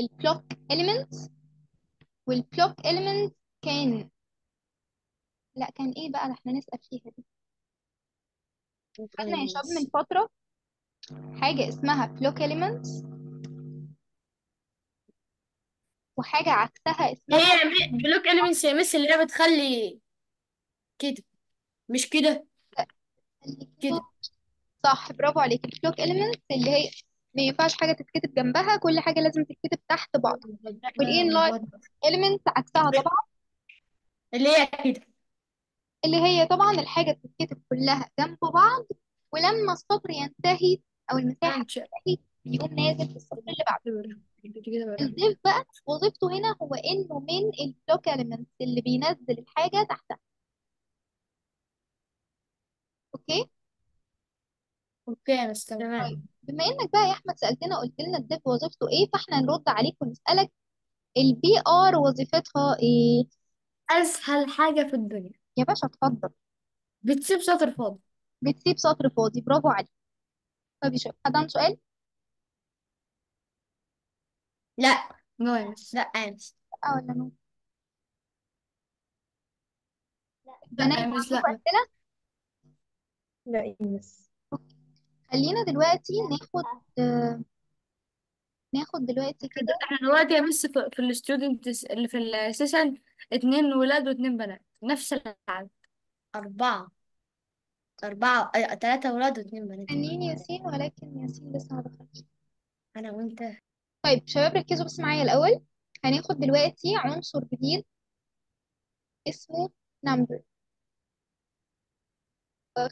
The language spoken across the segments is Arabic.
ال block elements وال block elements كان لا كان إيه بقى إحنا نسأل فيها دي؟ خدنا يا شباب من فترة حاجة اسمها block elements وحاجة عكسها اسمها هي block elements هي miss اللي هي بتخلي كده. مش كده؟ كده. صح برافو عليك. ال block elements اللي هي ما ينفعش حاجة تتكتب جنبها كل حاجة لازم تتكتب تحت بعض. والinline elements عكسها طبعا. اللي هي كده. اللي هي طبعا الحاجة بتتكتب كلها جنب بعض ولما السطر ينتهي أو المساحة تنتهي يقوم نازل في السطر اللي بعده. الضيف بقى وظيفته هنا هو إنه من البلوك elements اللي بينزل الحاجة تحتها. okay؟ okay بس تمام. بما إنك بقى يا أحمد سألتنا قلت لنا ال div وظيفته إيه فإحنا نرد عليك ونسألك ال br وظيفتها إيه؟ أسهل حاجة في الدنيا. يا باشا اتفضل. بتسيب سطر فاضي. بتسيب سطر فاضي برافو عليك. طب يا شباب حد عنده سؤال؟ لا no يا miss لا يا miss آه ولا no. لا بنات miss عندكم لا. أسئلة؟ لا miss خلينا دلوقتي ناخد ناخد دلوقتي كده. إحنا دلوقتي يا miss في, في ال student اللي في ال session اتنين ولاد واتنين بنات نفس العدد. أربعة. أربعة تلاتة ولاد واتنين بنات. مستنيين ياسين ولكن ياسين لسه ما دخلش. أنا وأنت. طيب شباب ركزوا بس معايا الأول. هناخد دلوقتي عنصر جديد اسمه number.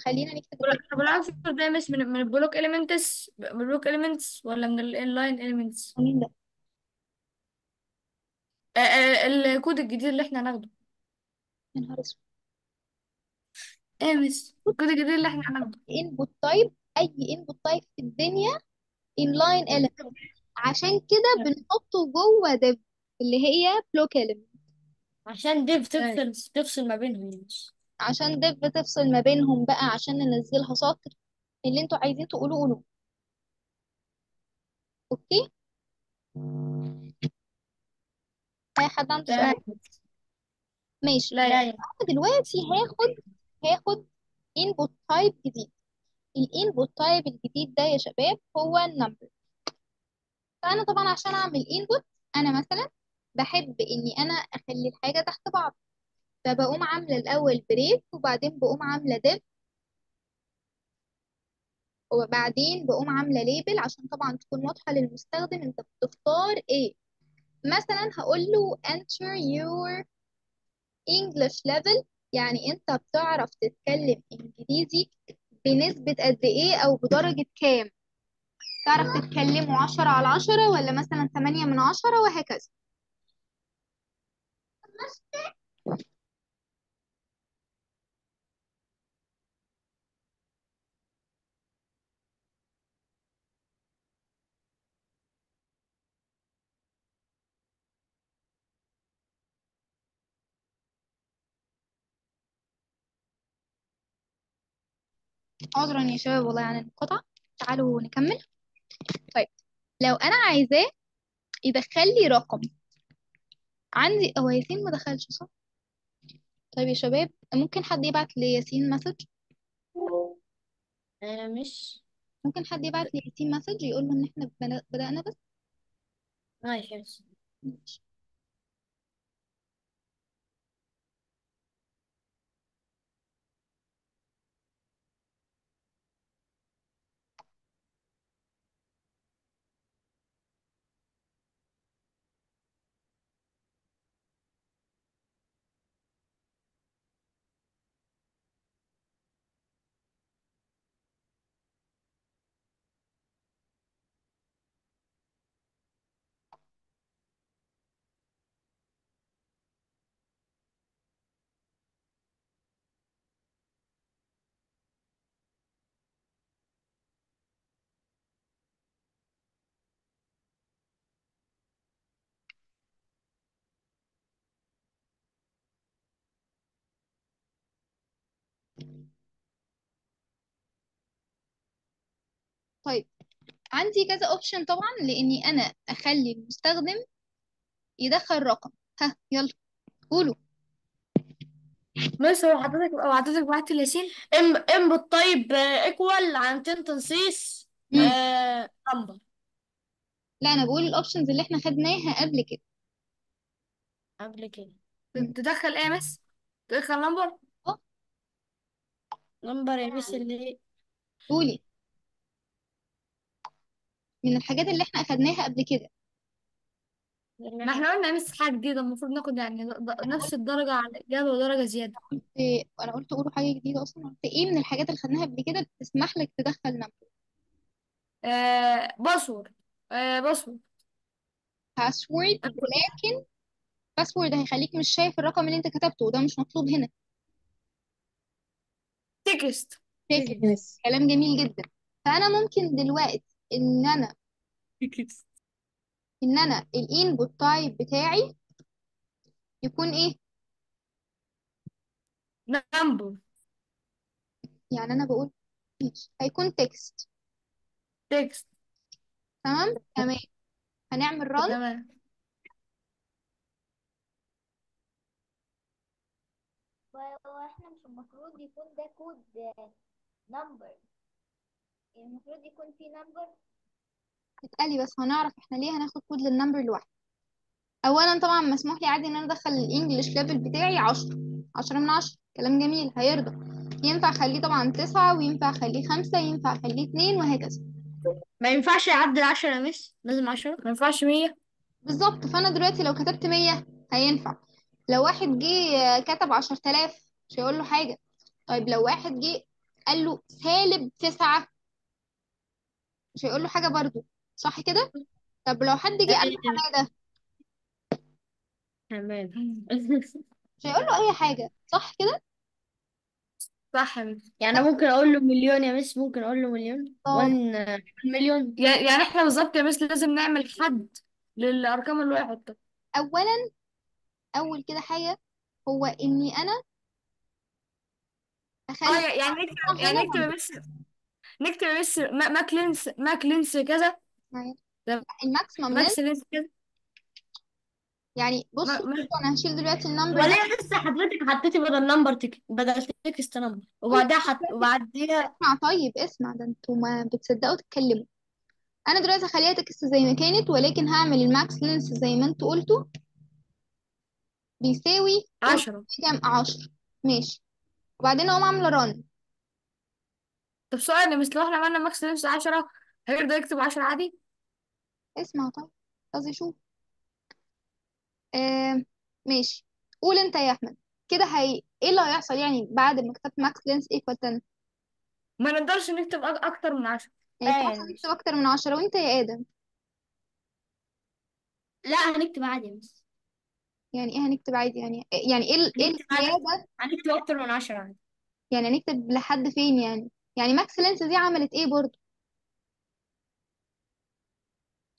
خلينا نكتب طب العنصر ده miss من من ال block elements من ال block elements ولا من ال inline elements مين ده؟ الكود الجديد اللي إحنا هناخده. يا نهار أسود. إيه miss ال code الجديد اللي إحنا هناخده. input type أي input type في الدنيا inline element. عشان كده بنحطه جوه div اللي هي block element. عشان دي بتفصل تفصل ما بينهم مس عشان div بتفصل ما بينهم بقى عشان ننزلها سطر اللي أنتوا عايزين تقولوه قولوه. أوكي؟ أي حد عنده سؤال؟ ماشي. لا لا. أنا دلوقتي هاخد هاخد input type جديد. ال input type الجديد ده يا شباب هو ال number فأنا طبعا عشان أعمل input أنا مثلا بحب إني أنا أخلي الحاجة تحت بعض. فبقوم عاملة الأول break وبعدين بقوم عاملة div وبعدين بقوم عاملة label عشان طبعا تكون واضحة للمستخدم أنت بتختار إيه مثلا هقول له enter your English level يعني أنت بتعرف تتكلم إنجليزي بنسبة قد إيه أو بدرجة كام؟ تعرف تتكلموا عشرة على عشرة ولا مثلا ثمانية من عشرة وهكذا. عذرا يا شباب والله عن القطع. تعالوا نكمل. طيب لو أنا عايزاه يدخل لي رقم. عندي هو ياسين ما دخلش صح؟ طيب يا شباب ممكن حد يبعت لياسين message؟ آه مش. ممكن حد يبعت لياسين message يقول له إن إحنا بن- بدأنا بس؟ ماشي. ماشي. طيب عندي كذا option طبعا لإني أنا أخلي المستخدم يدخل رقم. ها يلا قولوا. Miss هو حضرتك أو حضرتك بعت الياسين ام input type equal علامة تنصيص مم. آه number لا أنا بقول ال options اللي إحنا خدناها قبل كده. قبل كده. تدخل إيه Miss تدخل number أه. number يا Miss اللي قولي. من الحاجات اللي إحنا أخدناها قبل كده. ما إحنا قلنا Miss حاجة جديدة المفروض ناخد يعني د- نفس الدرجة على الإجابة ودرجة زيادة. في أنا قلت قولوا حاجة جديدة أصلا. في إيه من الحاجات اللي خدناها قبل كده بتسمح لك تدخل number آه password. آه password. password ولكن password هيخليك مش شايف الرقم اللي أنت كتبته وده مش مطلوب هنا. text. Miss كلام جميل جدا. فأنا ممكن دلوقتي إن أنا text إن أنا ال input type بتاعي يكون إيه؟ number يعني أنا بقول ماشي هيكون text text تمام؟ تمام. هنعمل run تمام. وإحنا مش المفروض يكون ده code number المفروض يكون في number اتقالي بس هنعرف إحنا ليه هناخد code لل number لوحده. اولا طبعا مسموح لي عادي إن أنا أدخل ال English level بتاعي عشرة عشرة من عشرة كلام جميل هيرضى. ينفع أخليه طبعا تسعة وينفع أخليه خمسة ينفع أخليه اتنين وهكذا. ما ينفعش يعدي العشرة يا Miss لازم عشرة. ما ينفعش 100 بالظبط. فأنا دلوقتي لو كتبت مية هينفع. لو واحد جه كتب عشر تلاف مش هيقول له حاجة. طيب لو واحد جه قال له سالب تسعة مش هيقول له حاجة برضو صح كده؟ طب لو حد جه قال له حمادة تمام. مش هيقول له أي حاجة صح كده؟ صح. يعني ممكن أقول له مليون يا مس ممكن أقول له مليون. آه. 1 مليون. يعني يعني إحنا بالظبط يا مس لازم نعمل حد للأرقام اللي هو يحطها اولا أول كده حاجة هو إني أنا آه يعني هنا يعني نكتب يا Miss نكتب ما- max length max length كذا. ده ال maximum max length كذا. يعني ما بصوا ما أنا هشيل دلوقتي ال number. ده لسه حضرتك حطيتي بدل number te... بدل text number. وبعدها حط دلوقتي وبعديها اسمع طيب اسمع ده أنتوا ما بتصدقوا تتكلموا. أنا دلوقتي هخليها text زي ما كانت ولكن هعمل ال max length زي ما أنتوا قلتوا. بيساوي قول عشرة كام؟ عشرة. ماشي. وبعدين أقوم عامله run طب سؤال Miss لو إحنا عملنا max length عشرة هيرضى يكتب عشرة عادي؟ اسمع طيب. قصدي شوف آه ماشي. قول انت يا أحمد. كده هي إيه اللي هيحصل يعني بعد ما كتبت max length equal 10 ما نقدرش نكتب أك- أكتر من عشرة. يعني آه. ينفعش يعني نكتب أكتر من عشرة وأنت يا آدم. لا هنكتب عادي بس. يعني إيه هنكتب عادي؟ يعني يعني إيه ال- إيه هنكتب عادي. الزيادة هنكتب أكتر من عشرة عادي. يعني هنكتب لحد فين يعني؟ يعني ماكس لينث دي عملت إيه برضو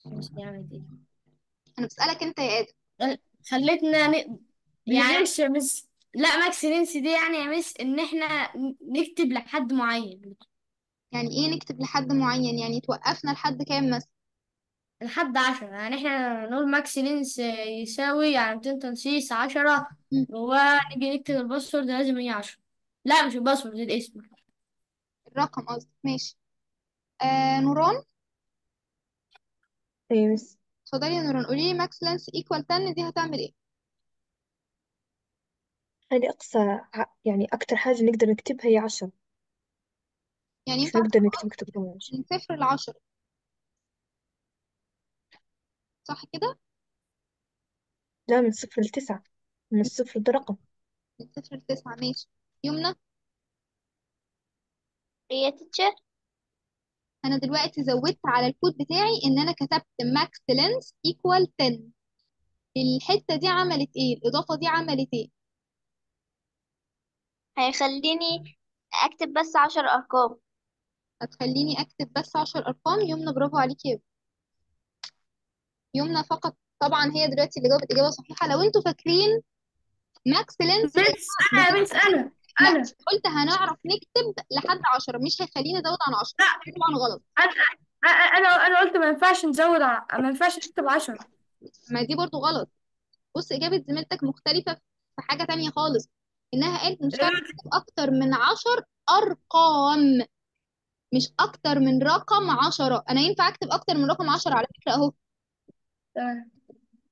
مش هنعمل إيه؟ أنا بسألك أنت يا آدم. خل- خلتنا ن... يعني يا مس لا max length دي يعني يا Miss إن إحنا نكتب لحد معين. يعني إيه نكتب لحد معين؟ يعني توقفنا لحد كام مثلا؟ لحد عشرة. يعني إحنا نقول max length يساوي يعني 200 تنصيص عشرة مم. ونيجي نكتب ال password لازم هي عشرة. لا مش ال password الاسم. الرقم قصدي. ماشي. آه نوران؟ يا Miss اتفضلي يا نوران. قولي لي max length equal 10 دي هتعمل إيه؟ هذه أقصى ع- يعني أكتر حاجة نقدر نكتبها هي عشرة يعني مش ينفع نقدر نكتب أكتر من عشرة من صفر لعشرة صح كده؟ لا من صفر لتسعة. من الصفر ده رقم. من صفر لتسعة. ماشي. يمنى؟ هي teacher أنا دلوقتي زودت على الكود بتاعي إن أنا كتبت max length equal 10 الحتة دي عملت إيه؟ الإضافة دي عملت إيه؟ هيخليني أكتب بس عشر أرقام. هتخليني أكتب بس 10 أرقام؟ يمنى برافو عليكي يا يمنى فقط. طبعا هي دلوقتي اللي جاوبت اجابة صحيحة. لو أنتوا فاكرين ماكس لينث مس أنا يا مس أنا قلت هنعرف نكتب لحد عشرة مش هيخليني أزود عن عشرة. لا. طبعا غلط. أنا أ- أنا أنا قلت ما ينفعش نزود ع... ما ينفعش نكتب 10 ما دي برضو غلط. بص إجابة زميلتك مختلفة في حاجة تانية خالص. إنها قالت مش هتعرف تكتب أكتر من عشر أرقام. مش أكتر من رقم عشرة. أنا ينفع أكتب أكتر من رقم عشرة على فكرة أهو. تمام.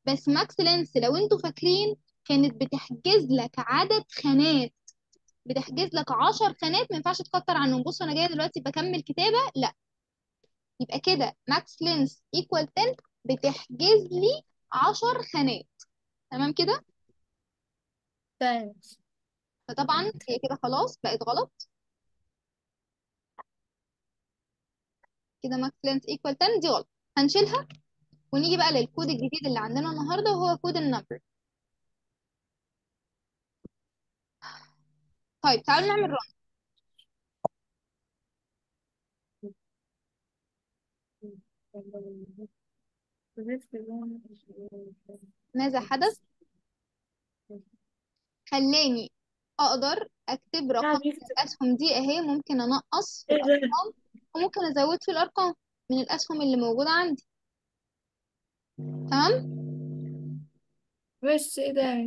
بس max length لو أنتوا فاكرين كانت بتحجز لك عدد خانات بتحجز لك 10 خانات ما ينفعش تكتر عنهم. بص أنا جاية دلوقتي بكمل كتابة. لا. يبقى كده max length equal 10 بتحجز لي 10 خانات. تمام كده؟ تمام. فطبعا هي كده خلاص بقت غلط. كده max length equal 10 دي غلط. هنشيلها ونيجي بقى للكود الجديد اللي عندنا النهارده وهو code ال number. طيب تعالوا نعمل run ماذا حدث؟ خلاني أقدر أكتب رقم الأسهم دي أهي ممكن في إيه ده؟ الأرقام وممكن أزود في الأرقام من الأسهم اللي موجودة عندي. تمام؟ بس إيه ده؟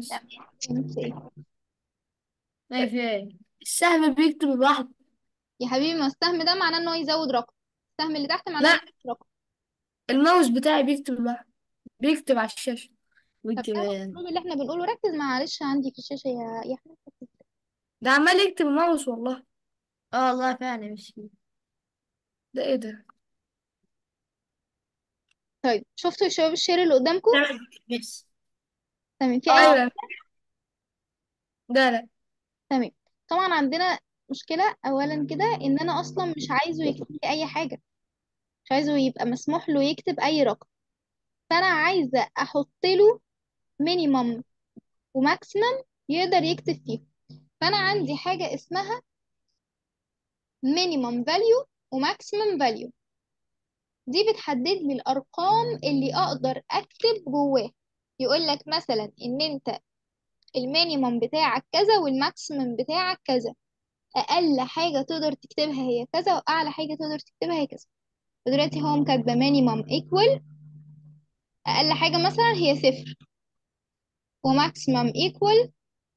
نفس إيه في السهم بيكتب لوحده يا حبيبي ما السهم ده معناه إن هو يزود رقم. السهم اللي تحت معناه لا. يزود رقم. الماوس بتاعي بيكتب لوحده بيكتب على الشاشة. طب بيكتب ده هو الاسلوب اللي إحنا بنقوله. ركز معلش عندي في الشاشة يا يا أحمد. ركز. ده عمال يكتب الماوس والله. آه والله فعلا مش فيه. ده إيه ده؟ طيب شفتوا يا شباب الشير اللي قدامكم؟ تمام في أي أيوه ده لا. تمام. طبعا عندنا مشكلة اولا كده إن أنا أصلا مش عايزه يكتب لي أي حاجة. مش عايزه يبقى مسموح له يكتب أي رقم. فأنا عايزة أحط له minimum و maximum يقدر يكتب فيه فأنا عندي حاجة اسمها minimum value و maximum value دي بتحدد لي الأرقام اللي أقدر أكتب جواه. يقول لك مثلا إن أنت ال minimum بتاعك كذا وال maximum بتاعك كذا. أقل حاجة تقدر تكتبها هي كذا وأعلى حاجة تقدر تكتبها هي كذا. فدلوقتي هو كاتبة minimum equal أقل حاجة مثلا هي صفر. و maximum equal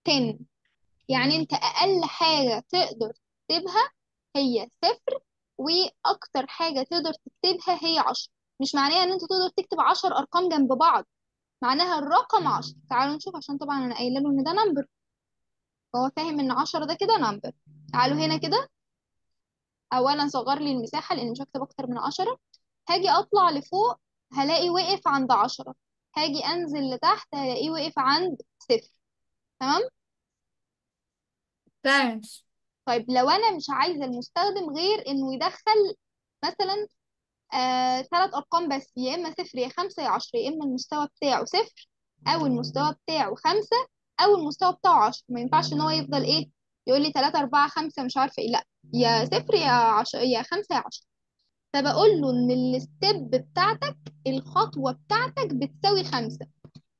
10 يعني أنت أقل حاجة تقدر تكتبها هي صفر وأكتر حاجة تقدر تكتبها هي 10 مش معناها إن أنت تقدر تكتب 10 أرقام جنب بعض. معناها الرقم 10 تعالوا نشوف عشان طبعا أنا قايلة له إن ده number فهو فاهم إن 10 ده كده نمبر تعالوا هنا كده. اولا صغر لي المساحة لأن مش هكتب أكتر من 10 هاجي أطلع لفوق هلاقي وقف عند 10 هاجي أنزل لتحت هلاقيه وقف عند صفر. تمام؟ تمام. طيب لو أنا مش عايزة المستخدم غير إنه يدخل مثلا ثلاث أرقام بس يا إما صفر يا خمسة يا عشرة يا إما المستوى بتاعه صفر أو المستوى بتاعه خمسة أو المستوى بتاعه عشرة. ما ينفعش إن هو يفضل إيه يقول لي تلاتة أربعة خمسة مش عارفة إيه لأ يا صفر يا عشرة يا خمسة يا عشرة. فبقول له إن ال step بتاعتك الخطوة بتاعتك بتساوي خمسة.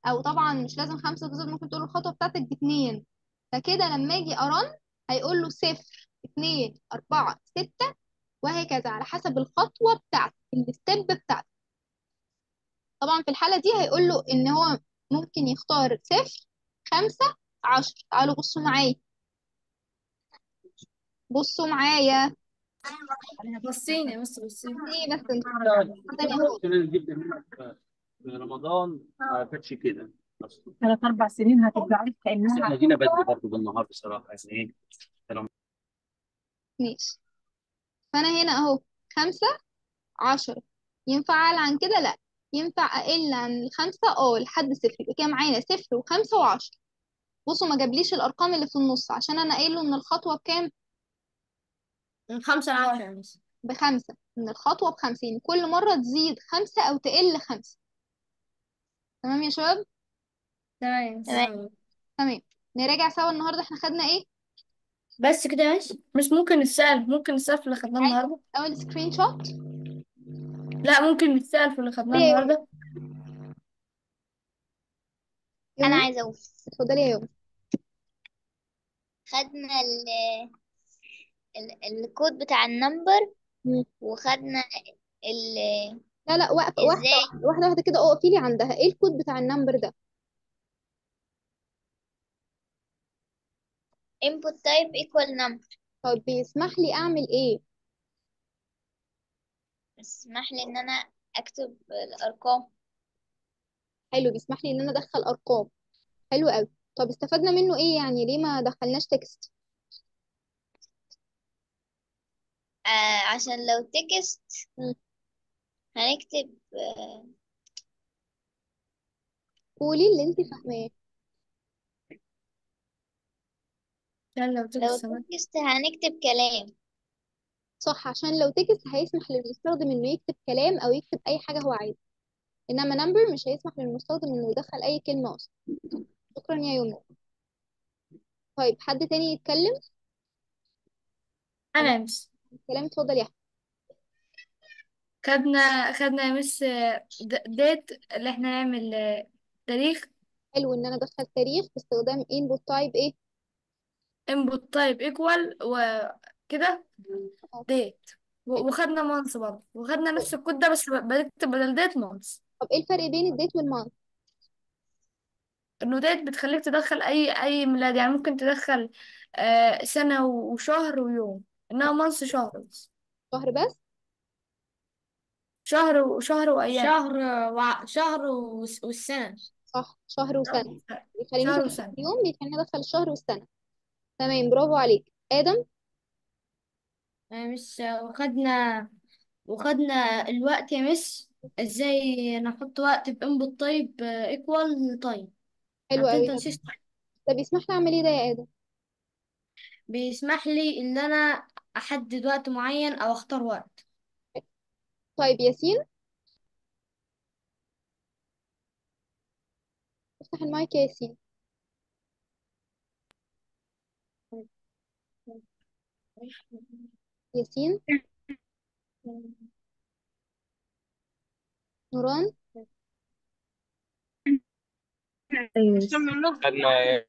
أو طبعا مش لازم خمسة بالظبط ممكن تقول الخطوة بتاعتك باتنين فكده لما أجي أ run هيقول له صفر اتنين أربعة ستة وهكذا على حسب الخطوة بتاعتك. ال step بتاعتك طبعا في الحالة دي هيقول له إن هو ممكن يختار صفر خمسة عشر تعالوا بصوا معايا. بصوا معايا. بصيني بص بصيني. إيه بس رمضان ما كانتش كده. ثلاث أربع سنين هتبقى عارف بس كأنها إحنا جينا بدري برضه بالنهار بصراحة يعني إيه؟ ماشي. فأنا هنا أهو. خمسة عشرة. ينفع أعلى عن كده؟ لا. ينفع أقل عن الخمسة؟ آه لحد صفر. يبقى كده معانا صفر وخمسة وعشرة. بصوا ما جابليش الأرقام اللي في النص. عشان أنا قايله إن الخطوة بكام؟ من خمسة لعشرة. بخمسة. إن الخطوة بخمسين. كل مرة تزيد خمسة أو تقل خمسة. تمام يا شباب؟ تمام. تمام. تمام. نراجع سوا النهاردة إحنا خدنا إيه؟ بس كده بس مش ممكن نسأل ممكن في اللي خدناه النهاردة. أول screenshot لا ممكن نسأل في اللي خدناه ليه؟ النهاردة. أنا يومي عايزة أقول. اتفضلي يا يومي خدنا ال ال الكود بتاع ال number مم. وخدنا ال لا لا واقفه واحدة إزاي؟ واحدة واحدة كده. اقفي لي عندها. إيه الكود بتاع ال number ده؟ input type equal number. طب بيسمح لي أعمل إيه؟ اسمح لي إن أنا أكتب الأرقام. حلو بيسمح لي إن أنا أدخل أرقام. حلو قوي طب استفدنا منه إيه يعني؟ ليه ما دخلناش text؟ آه عشان لو text مم. هنكتب آه قولي اللي انت فاهماه. عشان لو text هنكتب كلام. صح عشان لو text هيسمح للمستخدم إنه يكتب كلام أو يكتب أي حاجة هو عايزها. إنما number مش هيسمح للمستخدم إنه يدخل أي كلمة أصلا. شكرا يا يمنى طيب حد تاني يتكلم؟ أنا miss. كلام اتفضل يا خدنا خدنا يا miss date اللي إحنا نعمل تاريخ. حلو إن أنا ادخل تاريخ باستخدام input type إيه input type equal وكده date. وخدنا month برضه. وخدنا نفس الكود ده بس ب- بنكتب بدل date month. طب إيه الفرق بين ال date وال month إنه date بتخليك تدخل أي أي ميلاد. يعني ممكن تدخل آه سنة وشهر ويوم. إنما month شهر بس. شهر بس؟ شهر وشهر وأيام. شهر وع... شهر والس- والسنة. صح. شهر وسنة. بيخليني شهر أدخل وسنة اليوم بيخليني أدخل الشهر والسنة تمام. برافو عليك. آدم؟ آه، miss وخدنا وخدنا الوقت يا miss. إزاي نحط وقت ب input type equal time حلو قوي ده system ده بيسمح لي أعمل إيه ده يا آدم؟ بيسمح لي إن أنا أحدد وقت معين أو أختار وقت. طيب ياسين؟ افتح المايك يا ياسين. ياسين. نوران. miss خدنا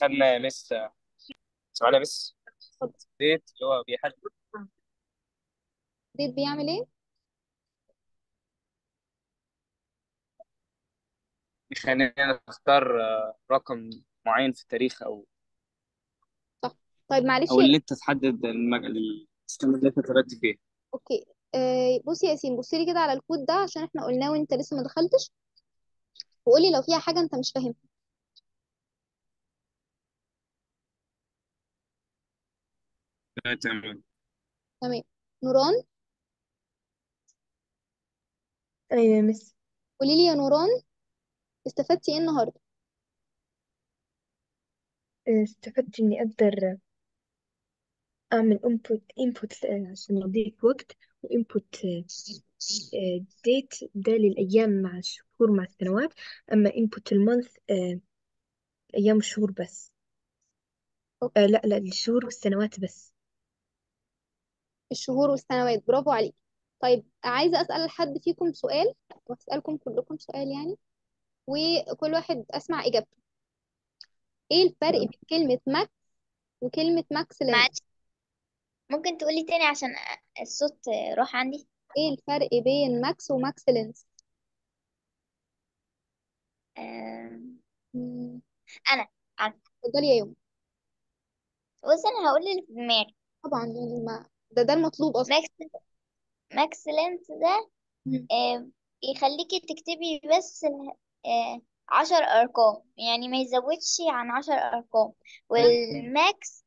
خدنا miss. سؤال miss؟ اتفضل date اللي هو بيحدد date بيعمل إيه؟ بيخلينا نختار آه، رقم معين في التاريخ أو صح طيب معلش. أو يا اللي أنت تحدد المج... السنة اللي انت اتولدت فيها okay. آه بصي يا ياسين بصي لي كده على الكود ده عشان إحنا قلناه وانت لسه ما دخلتش. وقولي لو فيها حاجة انت مش فاهمها. آه، تمام. تمام. نوران؟ أيوة مس قولي لي يا نوران استفدتي إيه النهارده؟ استفدت إني أقدر أعمل input input عشان يضيف وقت و input date ده للأيام مع الشهور مع السنوات. أما input ال month أيام الشهور بس. okay. آه لا لا الشهور والسنوات بس. الشهور والسنوات. برافو عليك. طيب عايزة أسأل حد فيكم سؤال؟ وأسألكم كلكم سؤال يعني. وكل واحد أسمع إجابته. إيه الفرق بين كلمة max وكلمة max معلش ممكن تقولي تاني عشان الصوت راح عندي؟ إيه الفرق بين max و max length آم، مم، أنا عارفة. اتفضلي يا يوم. بص أنا هقول اللي في دماغي. طبعا يعني ما ده ده المطلوب أصلا. max max length ده مم. يخليكي تكتبي بس ال- آه، عشر أرقام. يعني ما يزودش عن عشر أرقام. والماكس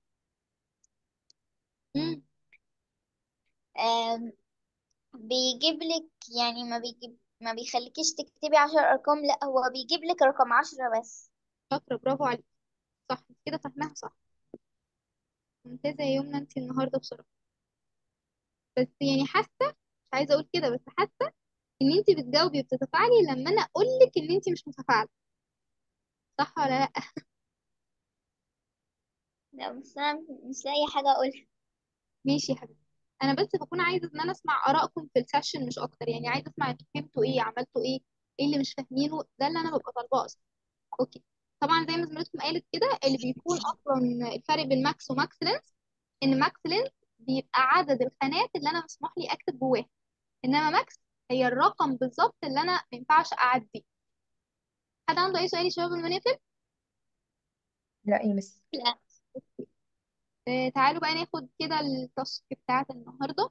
مم. آم، بيجيب لك يعني ما بيجيب ما بيخليكيش تكتبي عشر أرقام لا هو بيجيب لك رقم عشرة بس. شاطرة برافو عليك صح كده فاهماها صح. ممتازة يا يمنى انت النهارده بصراحه بس يعني حاسة مش عايزة أقول كده بس حاسة إن انت بتجاوبي وبتتفاعلي لما أنا أقول لك إن انت مش متفاعلة. صح ولا لأ؟ لا بس أنا مش لاقي حاجة أقولها. ماشي يا حبيبي أنا بس بكون عايزة إن أنا أسمع آرائكم في ال session مش أكتر. يعني عايزة أسمع أنتوا فهمتوا إيه عملتوا إيه إيه اللي مش فاهمينه. ده اللي أنا ببقى طالباه أصلا. okay. طبعا زي ما زميلتكم قالت كده اللي بيكون أصلا الفرق بين max و max length إن max length بيبقى عدد الخانات اللي أنا مسموح لي أكتب جواها إنما max هي الرقم بالظبط اللي أنا ما ينفعش أعديه. حد عنده أي سؤال يا شباب المنافق لا يا miss لا. آه تعالوا بقى ناخد كده ال task بتاعت النهارده.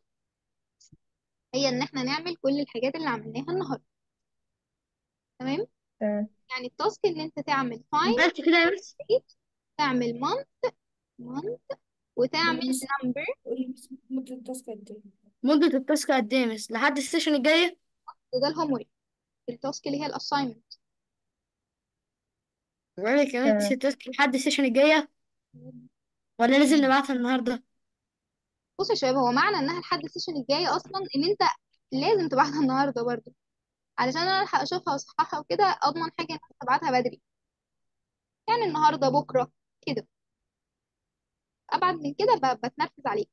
هي إن إحنا نعمل كل الحاجات اللي عملناها النهارده. تمام؟ تمام. يعني ال task اللي أنت تعمل فاين بس كده يا تعمل month month وتعمل بس. number. قولي بس مدة ال task قد إيه؟ مدة ال task قد إيه يا لحد ال session الجاية؟ وده ال homework ال task اللي هي ال assignment miss تمام. ال task لحد ال session الجاية؟ ولا لازم نبعتها النهاردة؟ بص يا شباب هو معنى إنها لحد ال session الجاي أصلا إن أنت لازم تبعتها النهارده برضو علشان أنا ألحق أشوفها وأصححها وكده أضمن حاجة إن تبعتها بدري. يعني النهارده بكرة كده. أبعد من كده ب- بتنرفز عليك.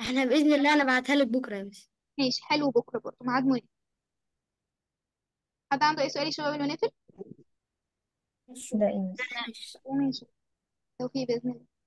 إحنا بإذن الله أنا بعتها لك بكرة يا مس. ماشي حلو بكرة برضو ميعاد مناسب حد عنده أي سؤال يا شباب المنافق لا ماشي ماشي. توفيق باذن الله